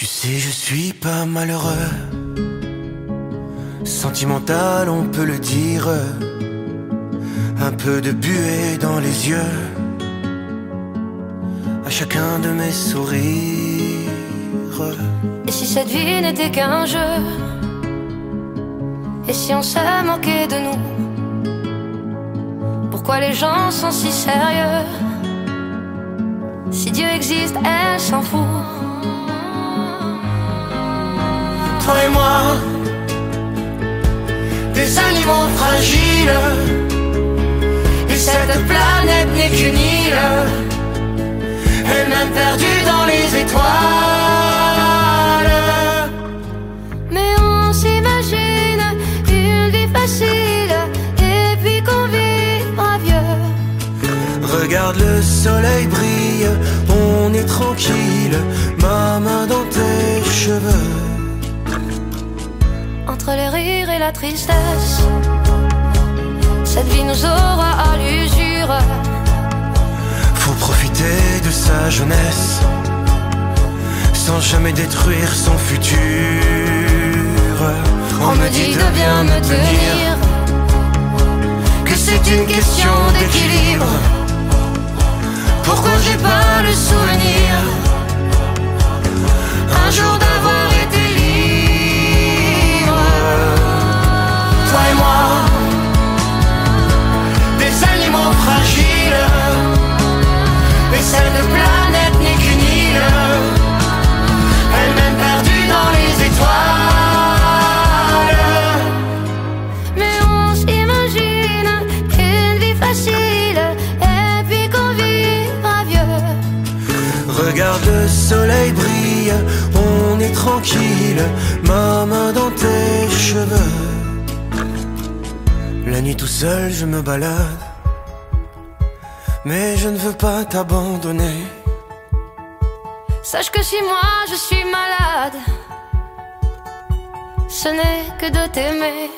Tu sais, je suis pas malheureux. Sentimental, on peut le dire. Un peu de buée dans les yeux. À chacun de mes sourires. Et si cette vie n'était qu'un jeu? Et si on se moquait de nous? Pourquoi les gens sont si sérieux? Si Dieu existe, elle s'en fout Toi et moi, des animaux fragiles. Et cette planète n'est qu'une île, elle-même perdue dans les étoiles. Mais on s'imagine une vie facile Et puis qu'on vivra vieux Regarde le soleil brille, on est tranquille, ma main dans tes cheveux. Entre les rires et la tristesse Cette vie nous aura à l'usure Faut profiter de sa jeunesse, sans jamais détruire son futur. On me dit de bien me tenir que c'est une question d'équilibre. Pourquoi j'ai pas le souvenir? Un jour d'avoir fragiles, et cette planète n'est qu'une île, elle-même perdue dans les étoiles. Mais on s'imagine une vie facile Et puis qu'on vivra vieux. Regarde le soleil brille, on est tranquille, ma main dans tes cheveux. La nuit tout seul je me balade, mais je ne veux pas t'abandonner. Sache que si moi je suis malade Ce n'est que de t'aimer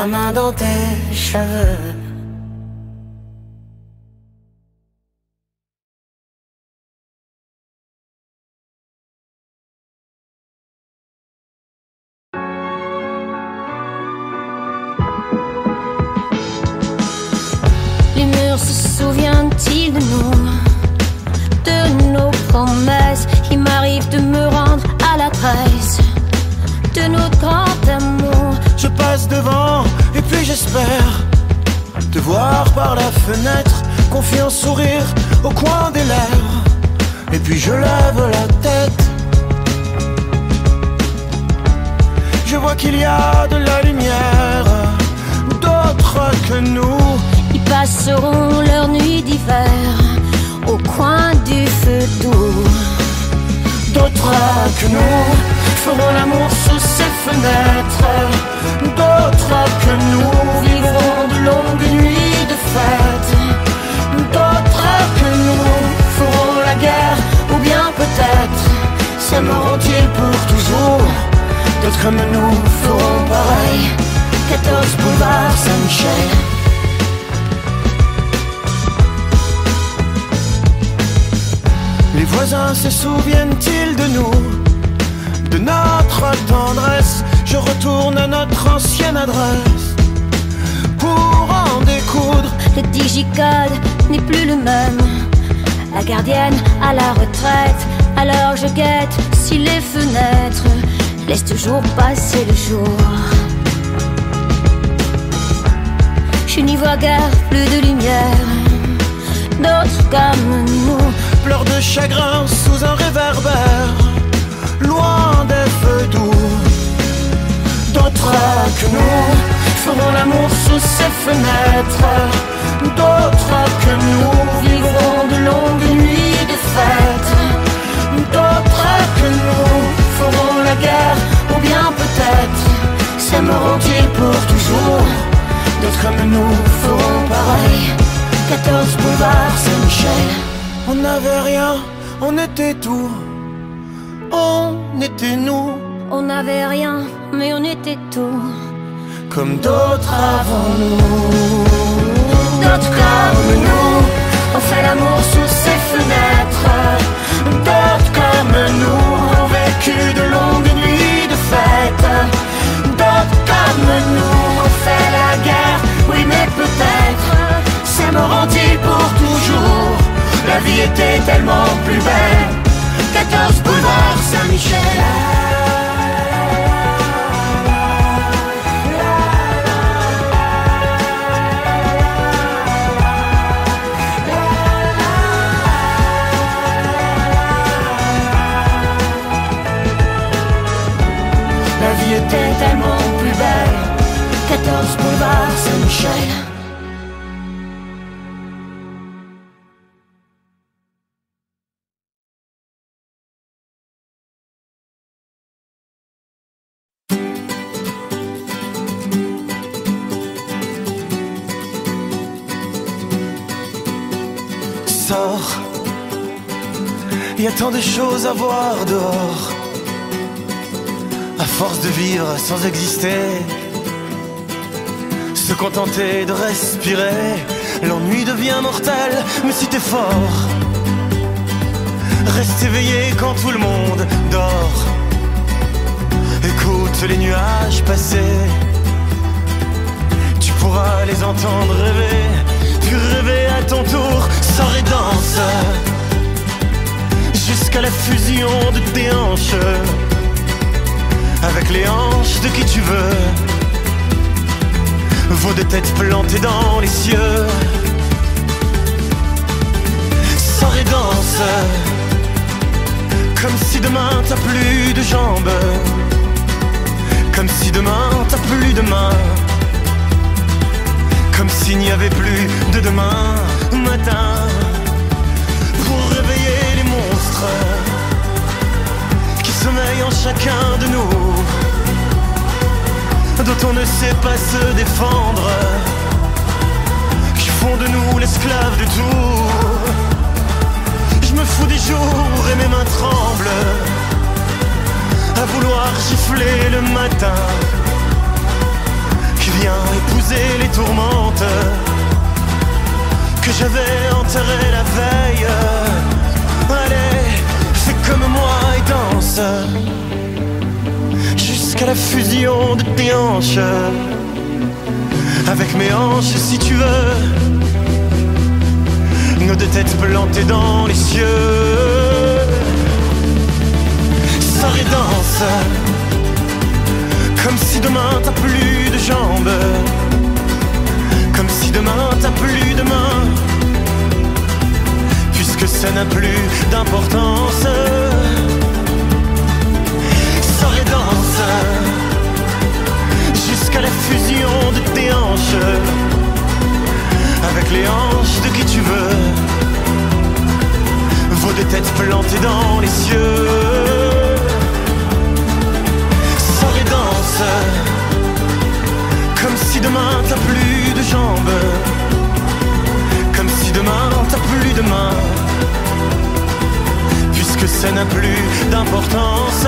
Ma main dans tes cheveux. Les murs se souviennent-ils de nous? De nos promesses. Il m'arrive de me rendre à l'adresse De notre grand amour. Je passe devant puis j'espère te voir par la fenêtre, confiant sourire au coin des lèvres. Et puis je lève la tête. Je vois qu'il y a de la lumière, d'autres que nous. Ils passeront leur nuit d'hiver Au coin du feu doux D'autres que nous feront l'amour fenêtres. D'autres que nous vivront de longues nuits de fête. D'autres que nous feront la guerre, ou bien peut-être s'aimeront-ils pour toujours? D'autres comme nous feront pareil. 14 boulevard Saint-Michel. Les voisins se souviennent-ils de nous? De notre tendresse Je retourne à notre ancienne adresse. Pour en découdre Le digicode n'est plus le même. La gardienne à la retraite Alors je guette si les fenêtres Laissent toujours passer le jour. Je n'y vois guère plus de lumière. D'autres comme nous chagrin sous un réverbère, loin des feux doux. D'autres que nous feront l'amour sous ces fenêtres. D'autres que nous vivrons de longues nuits de fête. D'autres que nous ferons la guerre, ou bien peut-être s'aimeront-ils pour toujours. D'autres comme nous feront pareil. 14 boulevard Saint-Michel. On n'avait rien, on était tout. On était nous. On n'avait rien, mais on était tout. Comme d'autres avant nous. D'autres comme nous ont fait l'amour sous ces fenêtres. D'autres comme nous ont vécu de longues nuits de fête. D'autres comme nous ont fait la guerre. Oui, mais peut-être s'aimeront-ils pour toujours. La vie était tellement plus belle. Était tellement plus belle. 14 boulevard Saint-Michel. Il y a tant de choses à voir dehors. À force de vivre sans exister, se contenter de respirer, l'ennui devient mortel, mais si t'es fort, reste éveillé quand tout le monde dort. Écoute les nuages passer, tu pourras les entendre rêver, puis rêver à ton tour, sors et danse, jusqu'à la fusion de tes hanches. Avec les hanches de qui tu veux. Vos deux têtes plantées dans les cieux. Sors et danse, comme si demain t'as plus de jambes, comme si demain t'as plus de mains, comme s'il n'y avait plus de demain matin qui sommeillent en chacun de nous, dont on ne sait pas se défendre, qui font de nous l'esclave de tout. Je me fous des jours et mes mains tremblent, à vouloir gifler le matin, qui vient épouser les tourmentes que j'avais enterrées la veille. Comme moi et danse. Jusqu'à la fusion de tes hanches Avec mes hanches si tu veux. Nos deux têtes plantées dans les cieux. Sors et danse. Comme si demain t'as plus de jambes. Comme si demain t'as plus de mains ça n'a plus d'importance. Sors et danse jusqu'à la fusion de tes hanches avec les hanches de qui tu veux. Vos deux têtes plantées dans les cieux. Sors et danse comme si demain t'as plus de jambes comme si demain t'as plus de main Puisque ça n'a plus d'importance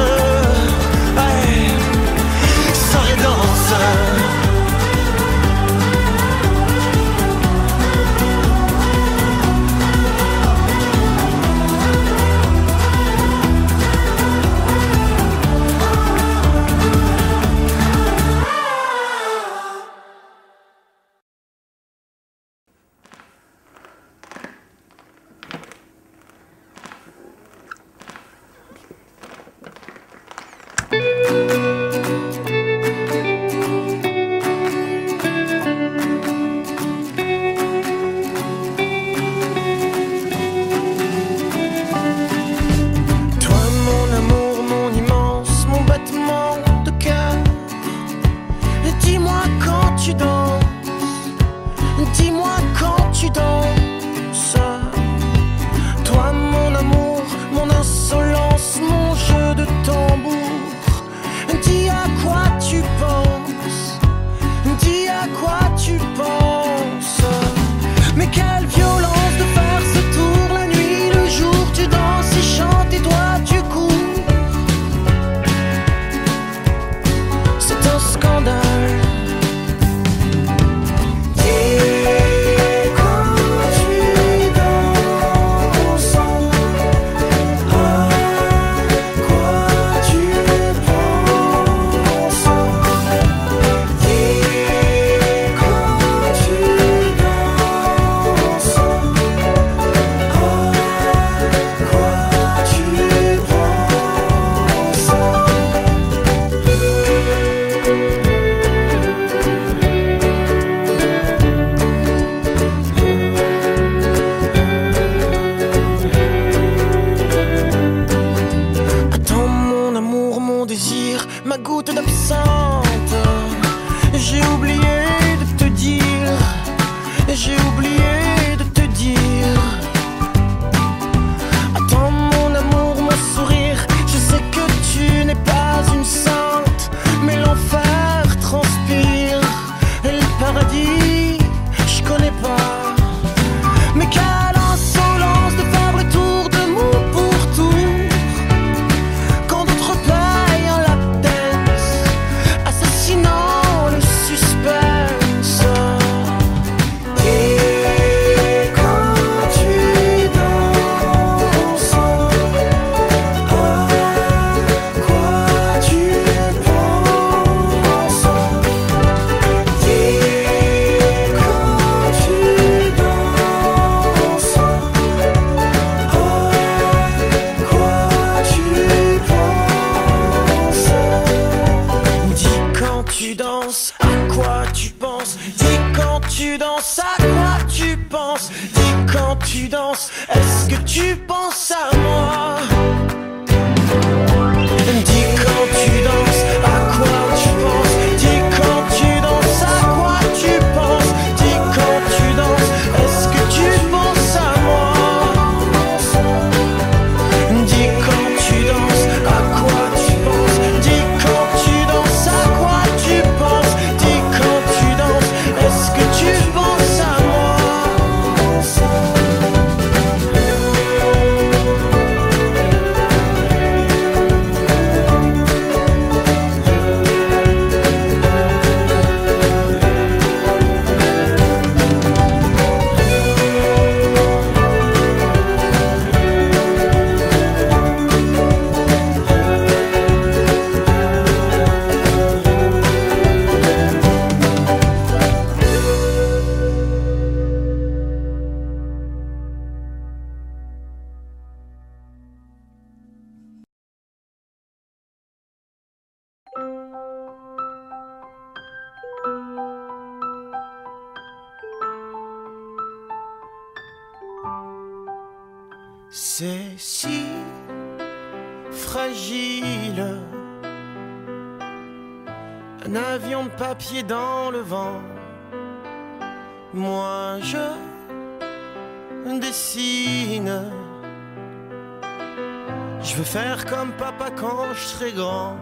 Je veux faire comme papa quand je serai grand.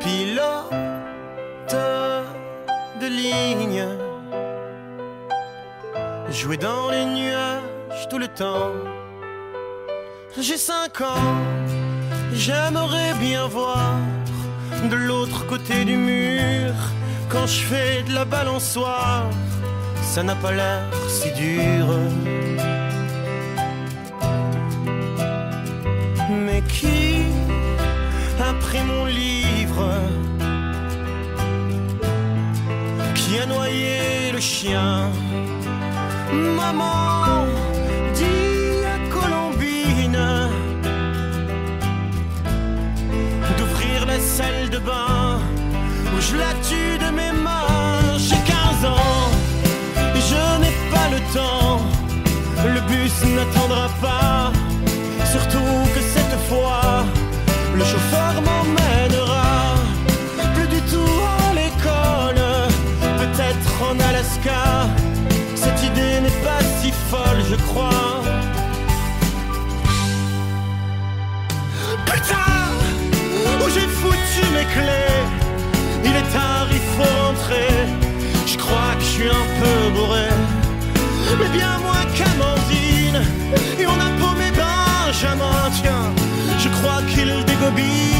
Pilote de ligne. Jouer dans les nuages tout le temps. J'ai cinq ans, j'aimerais bien voir de l'autre côté du mur quand je fais de la balançoire. Ça n'a pas l'air si dur. Qui a pris mon livre Qui a noyé le chien Maman dit à Colombine d'ouvrir la salle de bain où je la tue de mes mains. J'ai 15 ans, je n'ai pas le temps, le bus n'attendra pas. Le chauffeur m'emmènera plus du tout à l'école, peut-être en Alaska. Cette idée n'est pas si folle, je crois. Putain, où j'ai foutu mes clés Il est tard, il faut rentrer. Je crois que je suis un peu bourré, mais bien qu'il dégobille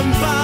Je suis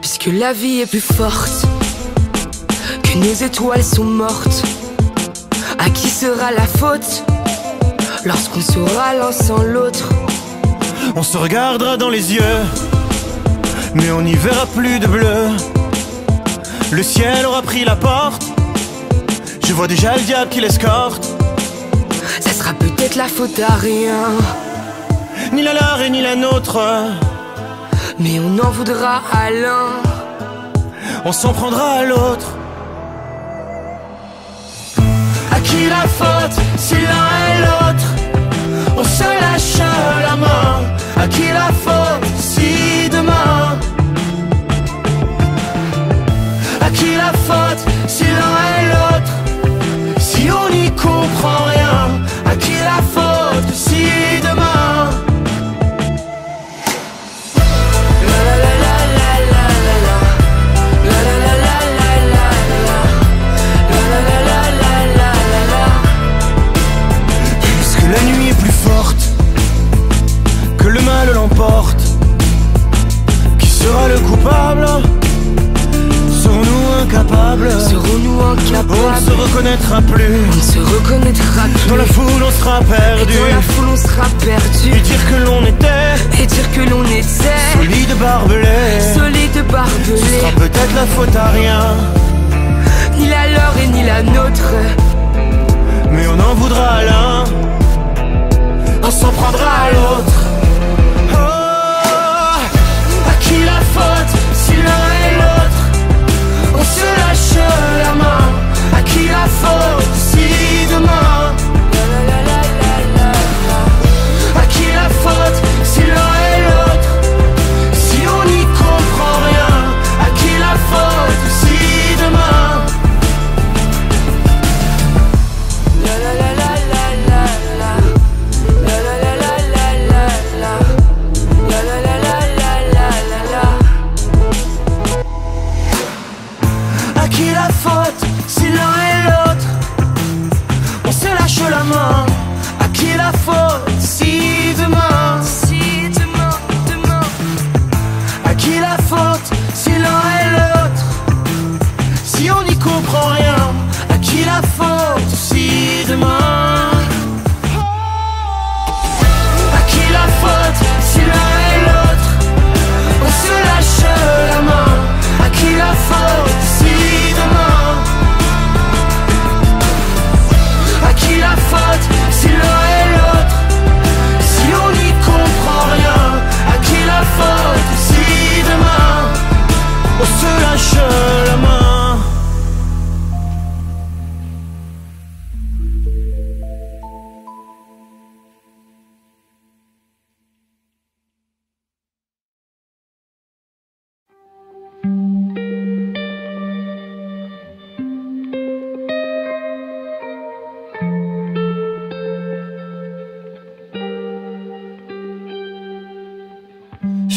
Puisque la vie est plus forte, que nos étoiles sont mortes, à qui sera la faute lorsqu'on sera l'un sans l'autre On se regardera dans les yeux, mais on n'y verra plus de bleu. Le ciel aura pris la porte, je vois déjà le diable qui l'escorte. Ça sera peut-être la faute à rien, Ni la leur et ni la nôtre, mais on en voudra à l'un. on s'en prendra à l'autre. À qui la faute si l'un et l'autre On se lâche la main À qui la faute si demain? À qui la faute si l'un et l'autre on n'y comprend rien. À qui la faute si demain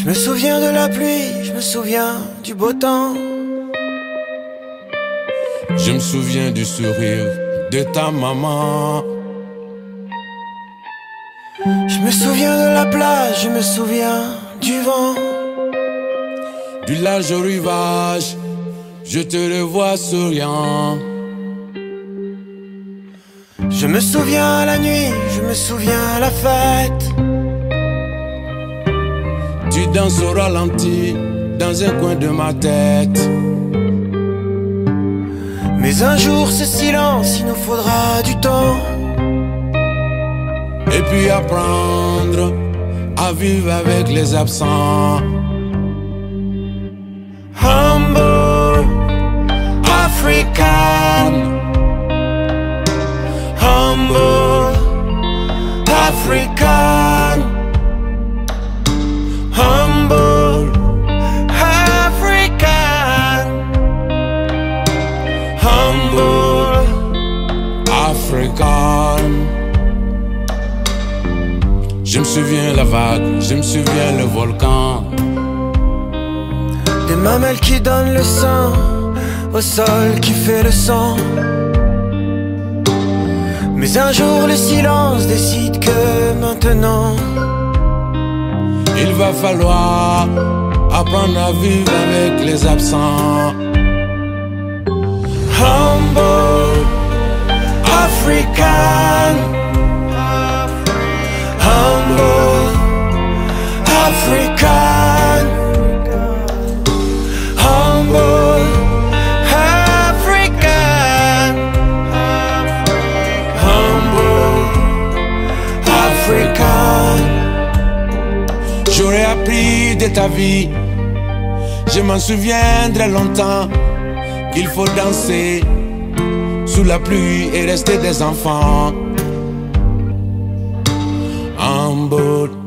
Je me souviens de la pluie, je me souviens du beau temps. Je me souviens du sourire de ta maman. Je me souviens de la plage, je me souviens du vent. Du large rivage, je te revois souriant. Je me souviens la nuit, je me souviens la fête. Tu danses au ralenti dans un coin de ma tête. Mais un jour ce silence, il nous faudra du temps. Et puis apprendre à vivre avec les absents. Humble African. Humble African. Souviens la vague, je me souviens le volcan. Des mamelles qui donnent le sang au sol qui fait le sang. Mais un jour le silence décide que maintenant Il va falloir apprendre à vivre avec les absents Humble African African. Humble African. Humble African. J'aurais appris de ta vie. Je m'en souviendrai longtemps Qu'il faut danser Sous la pluie et rester des enfants. Humble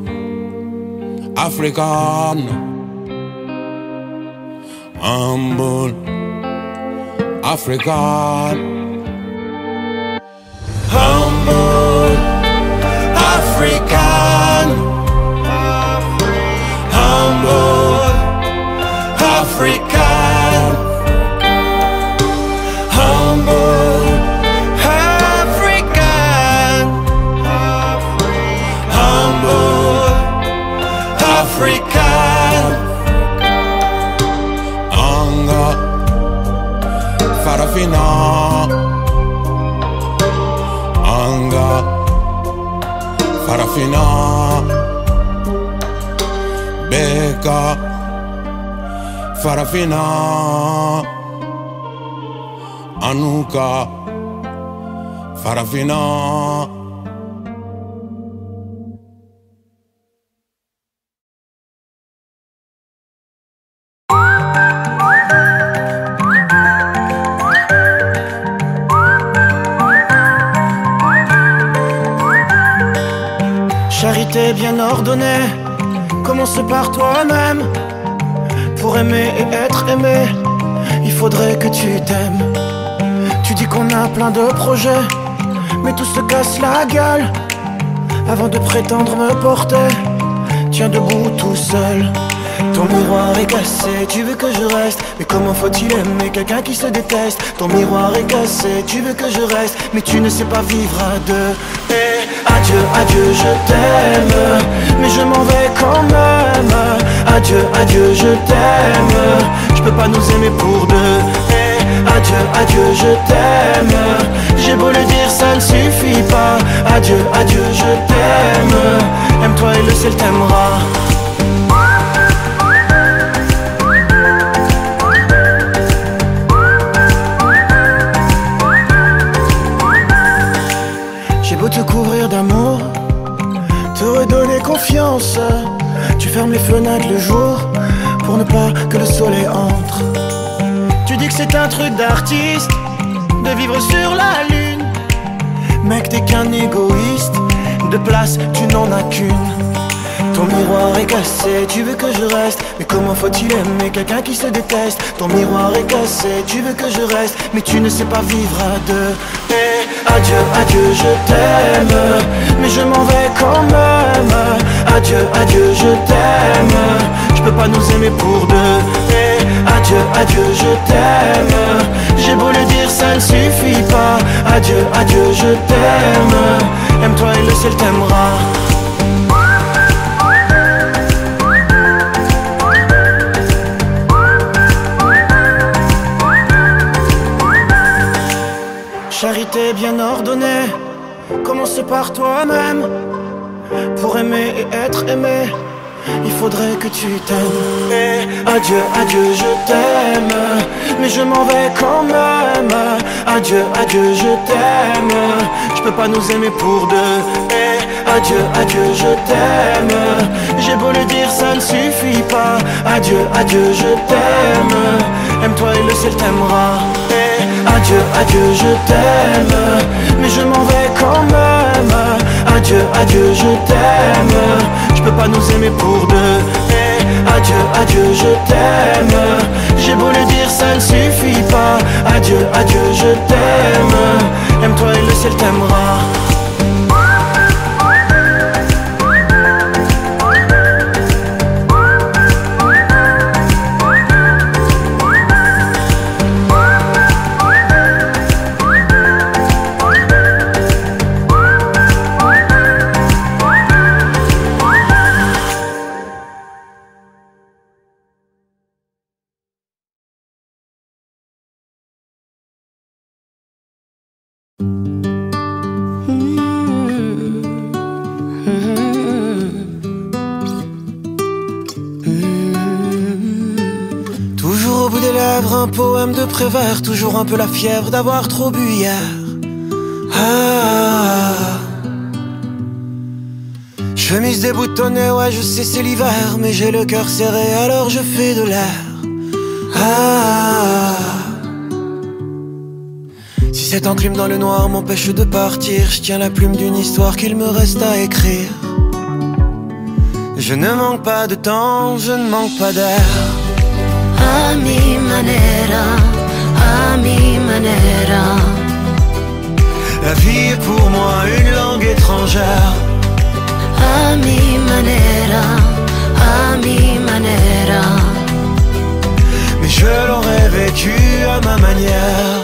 African Humble. African. Humble. African Farafina Beka Farafina Anuka. Farafina Bien ordonnée, commence par toi-même. Pour aimer et être aimé, il faudrait que tu t'aimes. Tu dis qu'on a plein de projets, mais tout se casse la gueule. Avant de prétendre me porter, tiens debout tout seul. Ton miroir est cassé, tu veux que je reste Mais comment faut-il aimer quelqu'un qui se déteste? Ton miroir est cassé, tu veux que je reste Mais tu ne sais pas vivre à deux adieu, adieu, je t'aime. Mais je m'en vais quand même. Adieu, adieu, je t'aime. Je peux pas nous aimer pour deux Eh, adieu, adieu, je t'aime. J'ai beau le dire, ça ne suffit pas. Adieu, adieu, je t'aime. Aime-toi et le ciel t'aimera Tu fermes les fenêtres le jour pour ne pas que le soleil entre. Tu dis que c'est un truc d'artiste de vivre sur la lune. Mec, t'es qu'un égoïste, de place tu n'en as qu'une. Ton miroir est cassé, tu veux que je reste Mais comment faut-il aimer quelqu'un qui se déteste? Ton miroir est cassé, tu veux que je reste Mais tu ne sais pas vivre à deux adieu, adieu, je t'aime. Mais je m'en vais quand même. Adieu, adieu, je t'aime. Je peux pas nous aimer pour deux Eh, adieu, adieu, je t'aime. J'ai beau le dire, ça ne suffit pas. Adieu, adieu, je t'aime. Aime-toi et le ciel t'aimera Charité bien ordonnée, commence par toi-même. Pour aimer et être aimé, il faudrait que tu t'aimes. Eh, adieu, adieu, je t'aime, mais je m'en vais quand même. Adieu, adieu, je t'aime, je peux pas nous aimer pour deux. Eh, adieu, adieu, je t'aime, j'ai beau le dire, ça ne suffit pas. Adieu, adieu, je t'aime, aime-toi et le ciel t'aimera. Adieu, adieu, je t'aime, mais je m'en vais quand même. Adieu, adieu, je t'aime, je peux pas nous aimer pour deux. Eh, adieu, adieu, je t'aime, j'ai beau le dire, ça ne suffit pas. Adieu, adieu, je t'aime, aime-toi et le ciel t'aimera. Poème de Prévert, toujours un peu la fièvre d'avoir trop bu hier. Ah. Chemise déboutonnée, ouais, je sais, c'est l'hiver, mais j'ai le cœur serré, alors je fais de l'air. Ah. Si cette enclume dans le noir m'empêche de partir, je tiens la plume d'une histoire qu'il me reste à écrire. Je ne manque pas de temps, je ne manque pas d'air. A mi manera, mi manera. La vie est pour moi une langue étrangère. Mi manera, mi manera. Mais je l'aurais vécu à ma manière.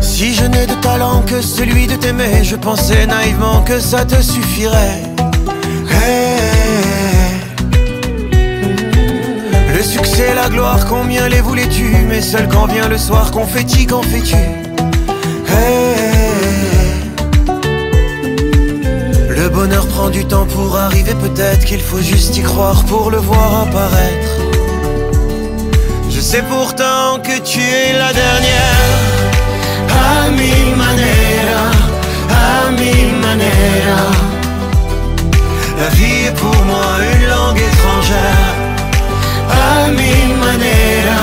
Si je n'ai de talent que celui de t'aimer, je pensais naïvement que ça te suffirait. Le succès, la gloire, combien les voulais-tu? Mais seul quand vient le soir, confetti, qu'en fais-tu? Le bonheur prend du temps pour arriver, peut-être qu'il faut juste y croire pour le voir apparaître. Je sais pourtant que tu es la dernière. A mi manera, a mi manera. La vie est pour moi une langue étrangère. A mi manera,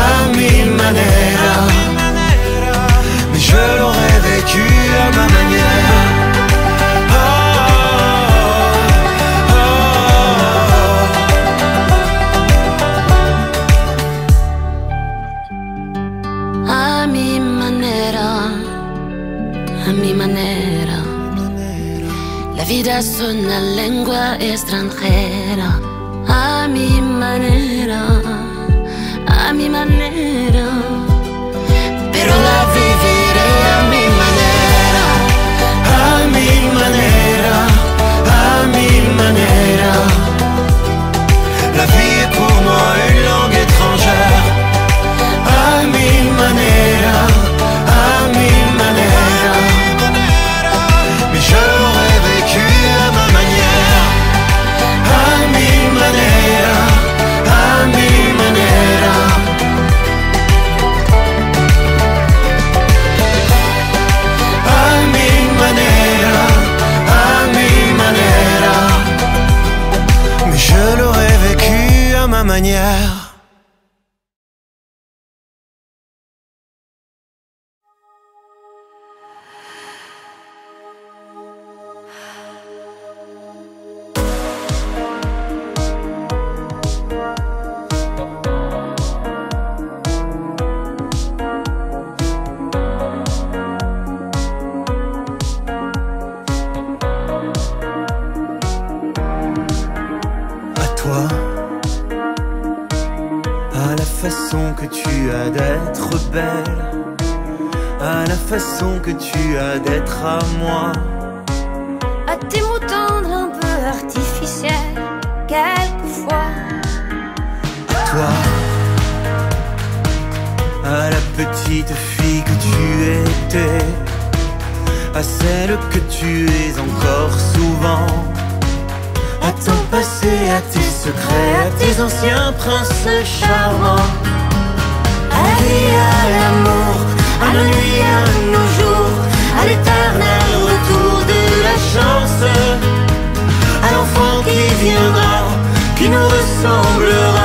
a mi manera. Mais je l'aurais vécu à ma manière. Oh, oh, oh. A mi manera, a mi manera. La vida es una lengua extranjera. A mi a mi manera. Pero petite fille que tu étais, à celle que tu es encore souvent. À ton passé, à tes secrets, à tes anciens princes charmants. À la vie, à l'amour, à nos nuits, à nos jours, à l'éternel retour de la chance. à l'enfant qui viendra, qui nous ressemblera,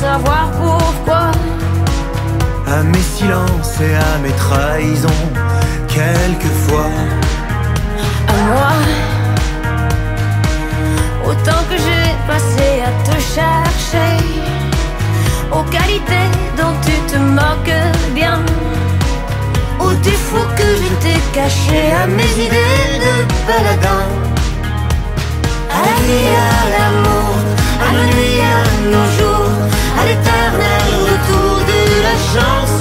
savoir pourquoi. À mes silences et à mes trahisons, quelquefois. à moi. Autant que j'ai passé à te chercher, aux qualités dont tu te moques bien, aux défauts que je t'ai cachés, à mes idées de paladin, à la vie, à l'amour, à nos nuits, à nos jours, à l'éternel retour de la chance,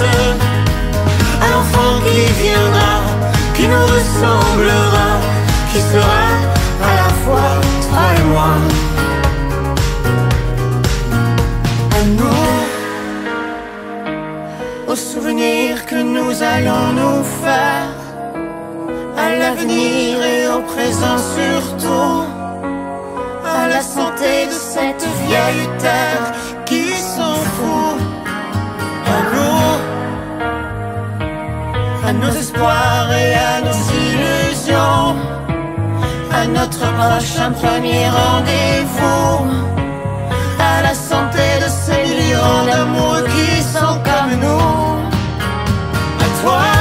À l'enfant qui viendra, qui nous ressemblera, qui sera à la fois toi et moi. à nous. souvenirs que nous allons nous faire à l'avenir et au présent surtout, à la santé de cette vieille terre à nos espoirs et à nos illusions, à notre prochain premier rendez-vous, à la santé de ces millions d'amours qui sont comme nous, à toi.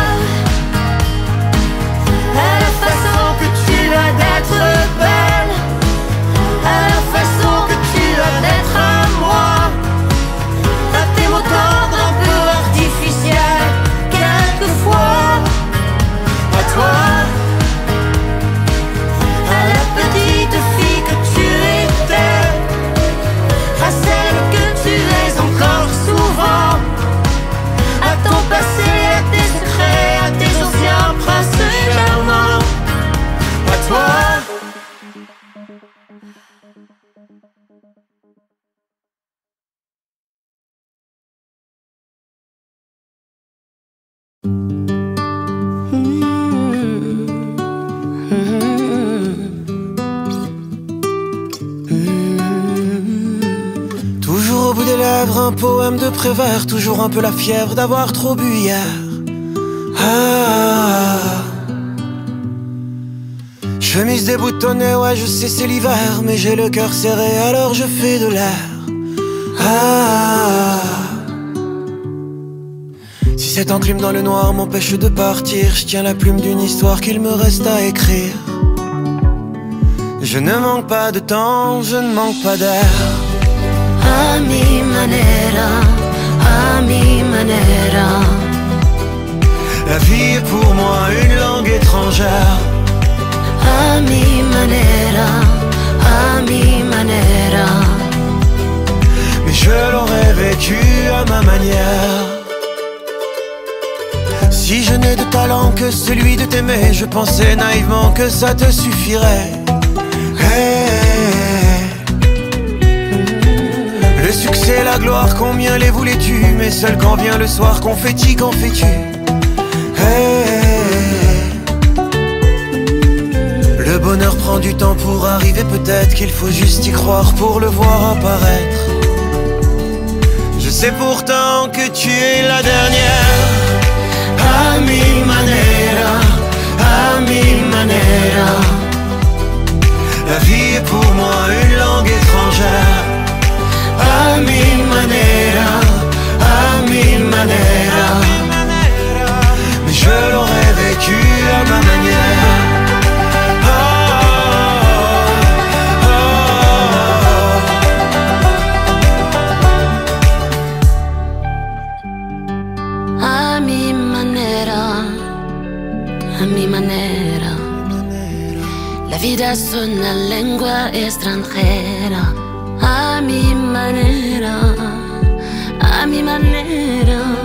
Toujours un peu la fièvre d'avoir trop bu hier. Ah. Chemise déboutonnée, ouais, je sais c'est l'hiver, mais j'ai le cœur serré, alors je fais de l'air. Ah. Si cette enclume dans le noir m'empêche de partir, je tiens la plume d'une histoire qu'il me reste à écrire. Je ne manque pas de temps, je ne manque pas d'air. A mi mi manera. La vie est pour moi une langue étrangère. Mi manera, mi manera. Mais je l'aurais vécu à ma manière. Si je n'ai de talent que celui de t'aimer, je pensais naïvement que ça te suffirait. Succès, la gloire, combien les voulais-tu? Mais seul quand vient le soir, confetti, qu'en fais-tu? Hey. Le bonheur prend du temps pour arriver, peut-être qu'il faut juste y croire pour le voir apparaître. Je sais pourtant que tu es la dernière. A mi manera, a mi manera. La vie est pour moi une langue étrangère. A mi manera, a mi manera. Mais je l'aurais vécu à ma manière. A mi manera, a mi manera. La vida es una lengua extranjera. A mi manera, a mi manera. Pero